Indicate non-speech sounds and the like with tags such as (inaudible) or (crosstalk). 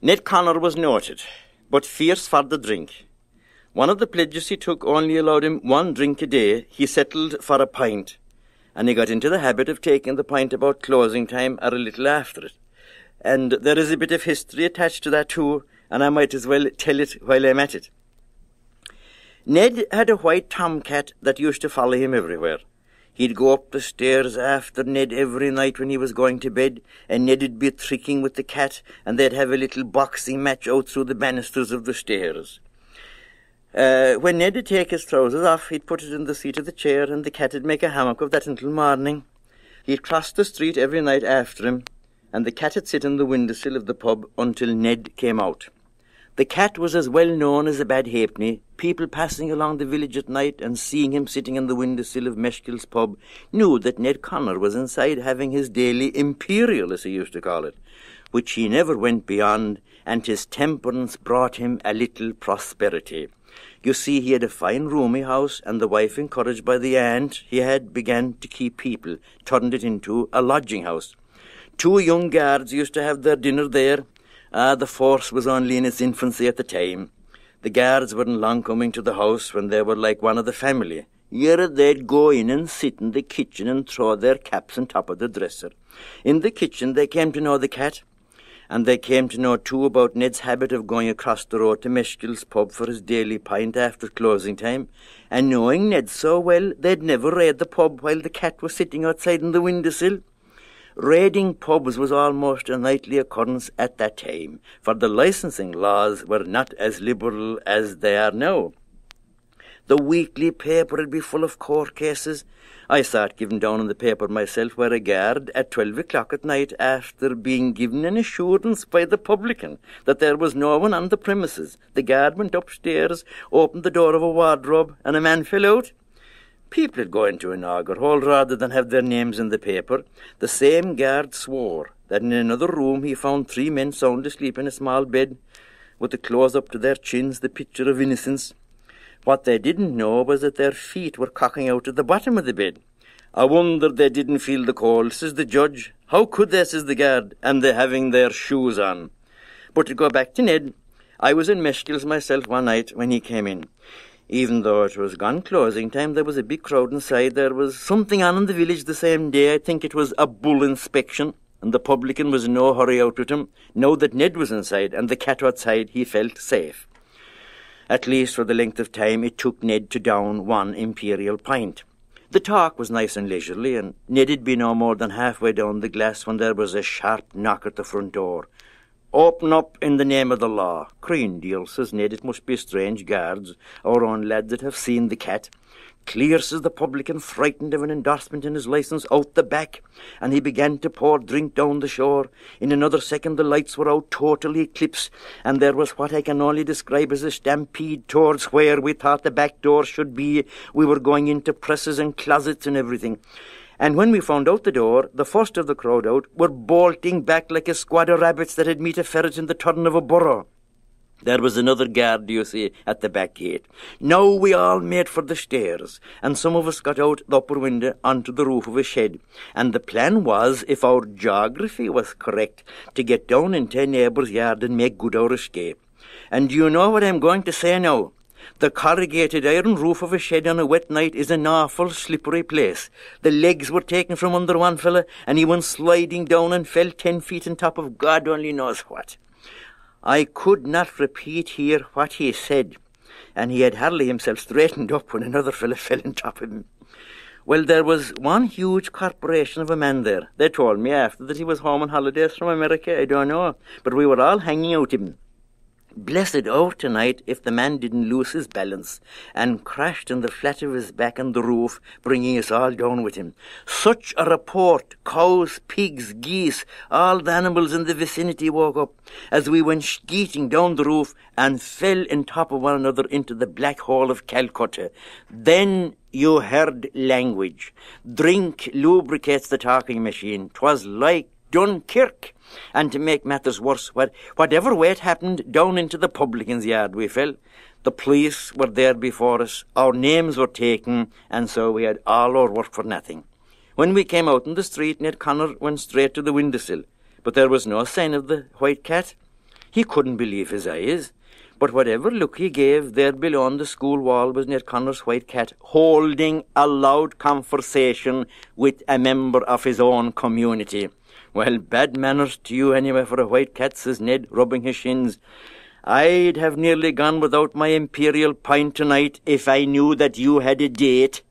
Ned Connor was noted, but fierce for the drink. One of the pledges he took only allowed him one drink a day. He settled for a pint, and he got into the habit of taking the pint about closing time or a little after it. And there is a bit of history attached to that too, and I might as well tell it while I'm at it. Ned had a white tomcat that used to follow him everywhere. He'd go up the stairs after Ned every night when he was going to bed, and Ned'd be tricking with the cat, and they'd have a little boxing match out through the banisters of the stairs. Uh, when Ned'd take his trousers off, he'd put it in the seat of the chair, and the cat'd make a hammock of that until morning. He'd cross the street every night after him, and the cat'd sit in the windowsill of the pub until Ned came out. The cat was as well known as a bad halfpenny. People passing along the village at night and seeing him sitting on the windowsill of Meshkill's pub knew that Ned Connor was inside having his daily imperial, as he used to call it, which he never went beyond, and his temperance brought him a little prosperity. You see, he had a fine roomy house, and the wife, encouraged by the aunt he had, began to keep people, turned it into a lodging house. Two young guards used to have their dinner there, Ah, the force was only in its infancy at the time. The guards weren't long coming to the house when they were like one of the family. Here they'd go in and sit in the kitchen and throw their caps on top of the dresser. In the kitchen they came to know the cat, and they came to know too about Ned's habit of going across the road to Meshkill's pub for his daily pint after closing time, and knowing Ned so well they'd never raid the pub while the cat was sitting outside in the windowsill. Raiding pubs was almost a nightly occurrence at that time, for the licensing laws were not as liberal as they are now. The weekly paper would be full of court cases. I saw it given down in the paper myself where a guard at twelve o'clock at night, after being given an assurance by the publican that there was no one on the premises, the guard went upstairs, opened the door of a wardrobe, and a man fell out. People would go into an auger hole rather than have their names in the paper. The same guard swore that in another room he found three men sound asleep in a small bed, with the clothes up to their chins, the picture of innocence. What they didn't know was that their feet were cocking out at the bottom of the bed. I wonder they didn't feel the cold, says the judge. How could they, says the guard, and they having their shoes on? But to go back to Ned, I was in Meshkill's myself one night when he came in. Even though it was gone closing time, there was a big crowd inside. There was something on in the village the same day. I think it was a bull inspection, and the publican was in no hurry out with him. Now that Ned was inside and the cat outside, he felt safe. At least for the length of time it took Ned to down one imperial pint. The talk was nice and leisurely, and Ned had been no more than halfway down the glass when there was a sharp knock at the front door. Open up in the name of the law. Crane deal, says Ned. It must be strange guards, our own lads that have seen the cat. Clear, says the publican, frightened of an endorsement in his licence, out the back, and he began to pour drink down the shore. In another second the lights were out, totally eclipsed, and there was what I can only describe as a stampede towards where we thought the back door should be. We were going into presses and closets and everything. And when we found out the door, the first of the crowd out were bolting back like a squad of rabbits that had meet a ferret in the turn of a burrow. There was another guard, you see, at the back gate. Now we all made for the stairs, and some of us got out the upper window onto the roof of a shed. And the plan was, if our geography was correct, to get down into a neighbour's yard and make good our escape. And do you know what I'm going to say now? The corrugated iron roof of a shed on a wet night is an awful slippery place. The legs were taken from under one fellow, and he went sliding down and fell ten feet on top of God only knows what. I could not repeat here what he said, and he had hardly himself straightened up when another fellow (laughs) fell on top of him. Well, there was one huge corporation of a man there. They told me after that he was home on holidays from America. I don't know, but we were all hanging out him. Blessed oh tonight if the man didn't lose his balance and crashed in the flat of his back on the roof, bringing us all down with him. Such a report! Cows, pigs, geese, all the animals in the vicinity woke up as we went skeeting down the roof and fell in top of one another into the black hole of Calcutta. Then you heard language. Drink lubricates the talking machine. 'Twas like Dunkirk. And to make matters worse, whatever way it happened, down into the publican's yard we fell. The police were there before us, our names were taken, and so we had all our work for nothing. When we came out in the street, Ned Connor went straight to the windowsill, but there was no sign of the white cat. He couldn't believe his eyes. But whatever look he gave, there beyond the school wall was Ned Connor's white cat, holding a loud conversation with a member of his own community. Well, bad manners to you anyway for a white cat, says Ned, rubbing his shins. I'd have nearly gone without my imperial pint tonight if I knew that you had a date.